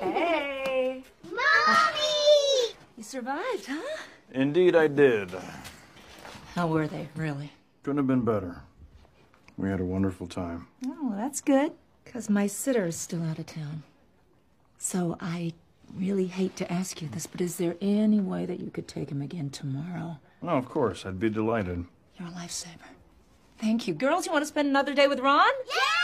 Hey. Mommy! You survived, huh? Indeed, I did. How were they, really? Couldn't have been better. We had a wonderful time. Oh, that's good. Because my sitter is still out of town. So I really hate to ask you this, but is there any way that you could take him again tomorrow? No, of course, I'd be delighted. You're a lifesaver. Thank you. Girls, you want to spend another day with Ron? Yeah!